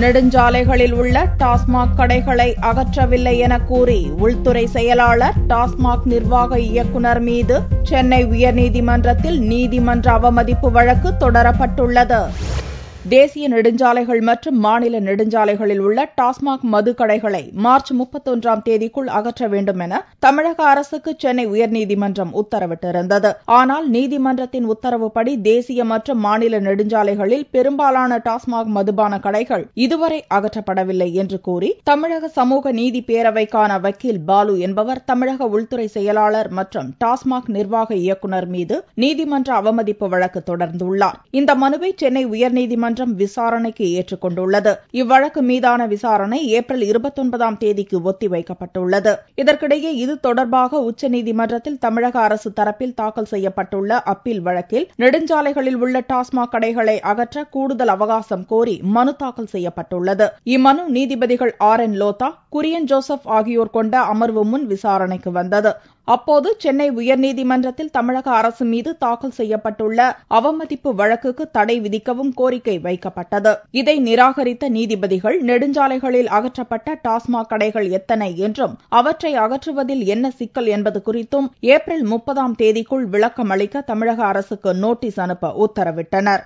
நெடுஞ்சாலைகளில் உள்ள டாஸ்மாக் கடைகளை அகற்றவில்லை என கூறி உள்துறை செயலாளர் டாஸ்மாக் நிர்வாக இயக்குநர் மீது சென்னை உயர்நீதிமன்றத்தில் நீதிமன்ற அவமதிப்பு வழக்கு தொடரப்பட்டுள்ளது. தேசிய நெடுஞ்சாலைகள் மற்றும் மாநில நெடுஞ்சாலைகளில் உள்ள டாஸ்மாக் மது கடைகளை மார்ச் முப்பத்தொன்றாம் தேதிக்குள் அகற்ற வேண்டும் என தமிழக அரசுக்கு சென்னை உயர்நீதிமன்றம் உத்தரவிட்டிருந்தது. ஆனால் நீதிமன்றத்தின் உத்தரவுப்படி தேசிய மற்றும் மாநில நெடுஞ்சாலைகளில் பெரும்பாலான டாஸ்மாக் மதுபான கடைகள் இதுவரை அகற்றப்படவில்லை என்று கூறி தமிழக சமூக நீதி பேரவைக்கான வக்கீல் பாலு என்பவர் தமிழக உள்துறை செயலாளர் மற்றும் டாஸ்மாக் நிர்வாக இயக்குநர் மீது நீதிமன்ற அவமதிப்பு வழக்கு தொடர்ந்துள்ளார். இந்த மனுவை சென்னை உயர்நீதிமன்றம் நீதிமன்றம் விசாரணைக்கு ஏற்றுக் கொண்டுள்ளது இவ்வழக்கு மீதான விசாரணை ஏப்ரல் இருபத்தொன்பதாம் தேதிக்கு ஒத்திவைக்கப்பட்டுள்ளது. இதற்கிடையே இது தொடர்பாக உச்சநீதிமன்றத்தில் தமிழக அரசு தரப்பில் தாக்கல் செய்யப்பட்டுள்ள அப்பீல் வழக்கில் நெடுஞ்சாலைகளில் உள்ள டாஸ்மாக் கடைகளை அகற்ற கூடுதல் அவகாசம் கோரி மனு தாக்கல் செய்யப்பட்டுள்ளது. இம்மனு நீதிபதிகள் ஆர் என் லோத்தா குரியன் ஜோசப் ஆகியோர் கொண்ட அமர்வு முன் விசாரணைக்கு வந்தது. அப்போது சென்னை உயர்நீதிமன்றத்தில் தமிழக அரசு மீது தாக்கல் செய்யப்பட்டுள்ள அவமதிப்பு வழக்குக்கு தடை விதிக்கவும் கோரிக்கை வைக்கப்பட்டது. இதை நிராகரித்த நீதிபதிகள் நெடுஞ்சாலைகளில் அகற்றப்பட்ட டாஸ்மாக் கடைகள் எத்தனை என்றும் அவற்றை அகற்றுவதில் என்ன சிக்கல் என்பது குறித்தும் ஏப்ரல் முப்பதாம் தேதிக்குள் விளக்கம் அளிக்க தமிழக அரசுக்கு நோட்டீஸ் அனுப்ப உத்தரவிட்டனர்.